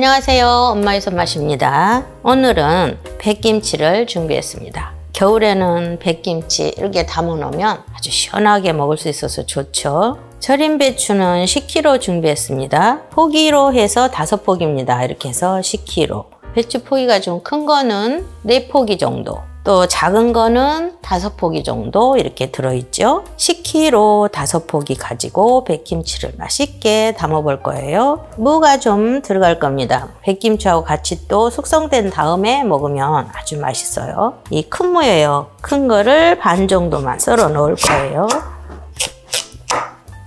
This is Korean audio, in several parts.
안녕하세요. 엄마의 손맛입니다. 오늘은 백김치를 준비했습니다. 겨울에는 백김치 이렇게 담아 놓으면 아주 시원하게 먹을 수 있어서 좋죠. 절임 배추는 10kg 준비했습니다. 포기로 해서 5포기입니다. 이렇게 해서 10kg. 배추 포기가 좀 큰 거는 4포기 정도. 또 작은 거는 다섯 포기 정도 이렇게 들어있죠. 10kg 다섯 포기 가지고 백김치를 맛있게 담아 볼 거예요. 무가 좀 들어갈 겁니다. 백김치하고 같이 또 숙성된 다음에 먹으면 아주 맛있어요. 이 큰 무예요. 큰 거를 반 정도만 썰어 넣을 거예요.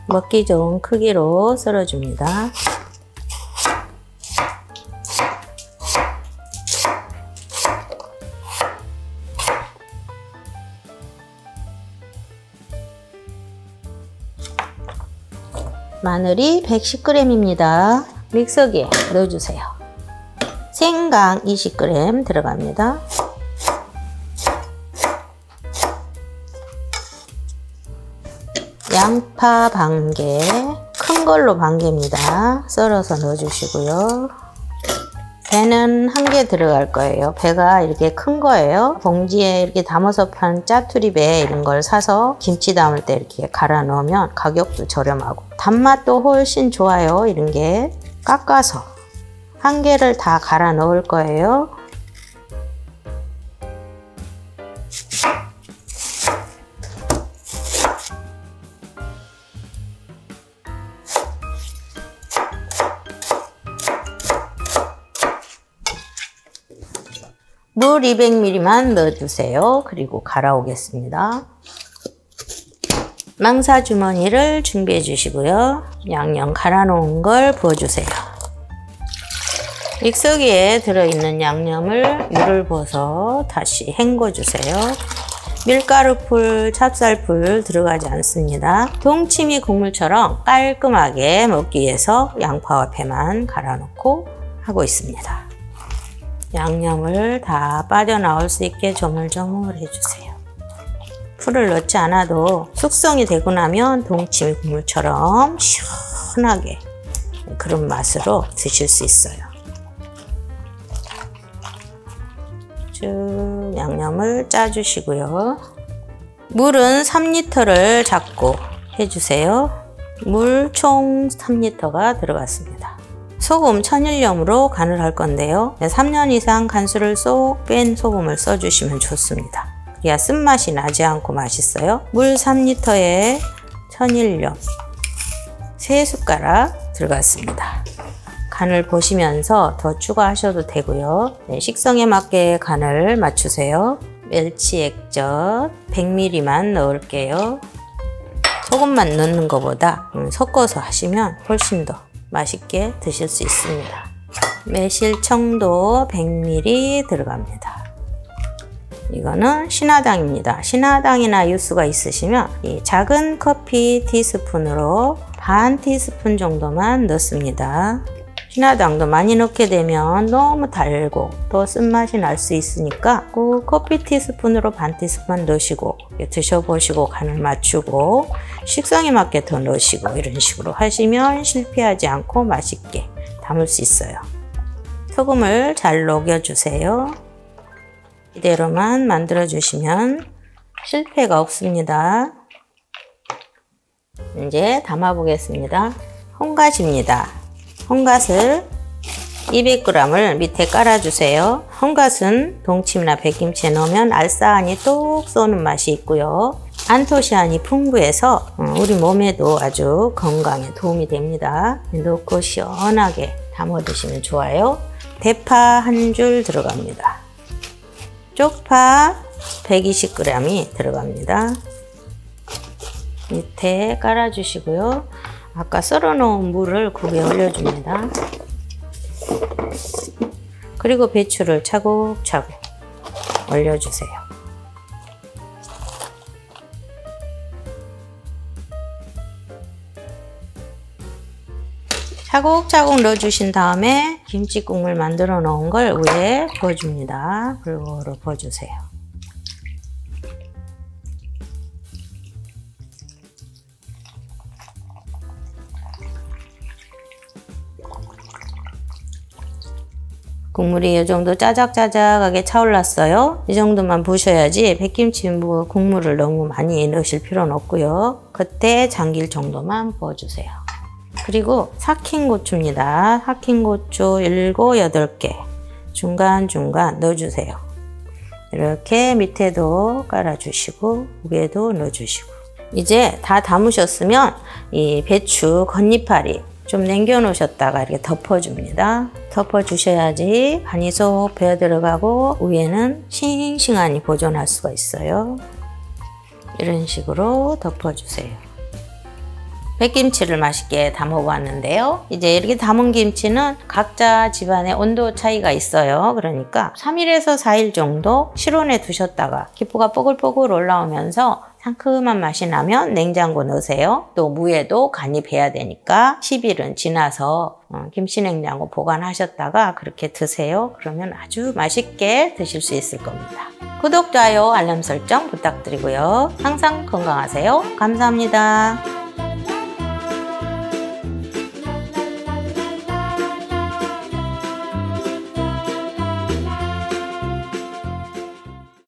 먹기 좋은 크기로 썰어줍니다. 마늘이 110g입니다. 믹서기에 넣어주세요. 생강 20g 들어갑니다. 양파 반개, 큰 걸로 반개입니다. 썰어서 넣어주시고요. 배는 한 개 들어갈 거예요. 배가 이렇게 큰 거예요. 봉지에 이렇게 담아서 파는 짜투리 배 이런 걸 사서 김치 담을 때 이렇게 갈아 넣으면 가격도 저렴하고 단맛도 훨씬 좋아요. 이런 게 깎아서 한 개를 다 갈아 넣을 거예요. 물 200ml만 넣어주세요. 그리고 갈아오겠습니다. 망사 주머니를 준비해 주시고요. 양념 갈아 놓은 걸 부어주세요. 믹서기에 들어있는 양념을 물을 부어서 다시 헹궈 주세요. 밀가루풀, 찹쌀풀 들어가지 않습니다. 동치미 국물처럼 깔끔하게 먹기 위해서 양파와 배만 갈아 놓고 하고 있습니다. 양념을 다 빠져나올 수 있게 조물조물 해주세요. 풀을 넣지 않아도 숙성이 되고 나면 동치미 국물처럼 시원하게 그런 맛으로 드실 수 있어요. 쭉 양념을 짜주시고요. 물은 3리터를 잡고 해주세요. 물 총 3리터가 들어갔습니다. 소금 천일염으로 간을 할 건데요. 3년 이상 간수를 쏙 뺀 소금을 써주시면 좋습니다. 그래야 쓴맛이 나지 않고 맛있어요. 물 3리터에 천일염 3숟가락 들어갔습니다. 간을 보시면서 더 추가하셔도 되고요. 네, 식성에 맞게 간을 맞추세요. 멸치 액젓 100ml만 넣을게요. 소금만 넣는 것보다 섞어서 하시면 훨씬 더 맛있게 드실 수 있습니다. 매실청도 100ml 들어갑니다. 이거는 신화당입니다. 신화당이나 유수가 있으시면 이 작은 커피 티스푼으로 반 티스푼 정도만 넣습니다. 신화당도 많이 넣게 되면 너무 달고 또 쓴맛이 날 수 있으니까 꼭 커피 티스푼으로 반 티스푼 넣으시고 드셔보시고 간을 맞추고 식성에 맞게 더 넣으시고 이런 식으로 하시면 실패하지 않고 맛있게 담을 수 있어요. 소금을 잘 녹여주세요. 이대로만 만들어 주시면 실패가 없습니다. 이제 담아 보겠습니다. 홍갓입니다. 홍갓을 200g을 밑에 깔아주세요. 홍갓은 동치미나 백김치에 넣으면 알싸하니 똑 쏘는 맛이 있고요. 안토시아닌이 풍부해서 어, 우리 몸에도 아주 건강에 도움이 됩니다. 넣고 시원하게 담아 드시면 좋아요. 대파 한 줄 들어갑니다. 쪽파 120g이 들어갑니다. 밑에 깔아주시고요. 아까 썰어놓은 물을 국에 올려줍니다. 그리고 배추를 차곡차곡 올려주세요. 차곡차곡 넣어주신 다음에 김치 국물 만들어 놓은 걸 위에 부어줍니다. 골고루 부어주세요. 국물이 이 정도 짜작짜작하게 차올랐어요. 이 정도만 부셔야지 백김치 뭐 국물을 너무 많이 넣으실 필요는 없고요. 그때 잠길 정도만 부어주세요. 그리고 삭힌 고추입니다. 삭힌 고추 7, 8개 중간중간 넣어주세요. 이렇게 밑에도 깔아주시고 위에도 넣어주시고 이제 다 담으셨으면 이 배추 겉잎파리 좀 남겨 놓으셨다가 이렇게 덮어줍니다. 덮어주셔야지 간이 쏙 배어 들어가고 위에는 싱싱하니 보존할 수가 있어요. 이런 식으로 덮어주세요. 백김치를 맛있게 담아보았는데요. 이제 이렇게 담은 김치는 각자 집안의 온도 차이가 있어요. 그러니까 3일에서 4일 정도 실온에 두셨다가 기포가 뽀글뽀글 올라오면서 상큼한 맛이 나면 냉장고 넣으세요. 또 무에도 간이 배야 되니까 10일은 지나서 어, 김치 냉장고 보관하셨다가 그렇게 드세요. 그러면 아주 맛있게 드실 수 있을 겁니다. 구독, 좋아요, 알람 설정 부탁드리고요. 항상 건강하세요. 감사합니다.